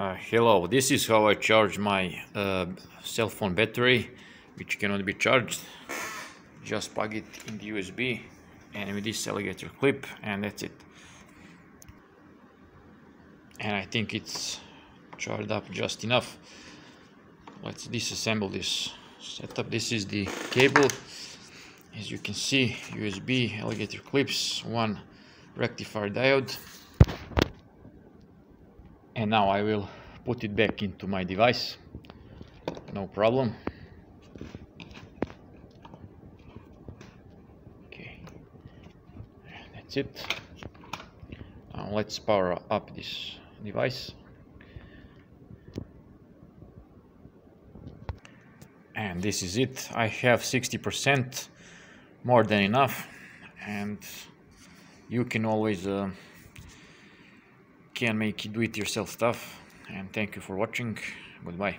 Uh, hello, this is how I charge my uh, cell phone battery, which cannot be charged. Just plug it in the USB and with this alligator clip, and that's it. And I think it's charged up just enough. Let's disassemble this setup. This is the cable. As you can see, USB alligator clips, one rectifier diode and now I will put it back into my device. No problem. Okay. That's it. Now let's power up this device. And this is it. I have 60% more than enough. And you can always uh, can make do it yourself stuff. And thank you for watching. Goodbye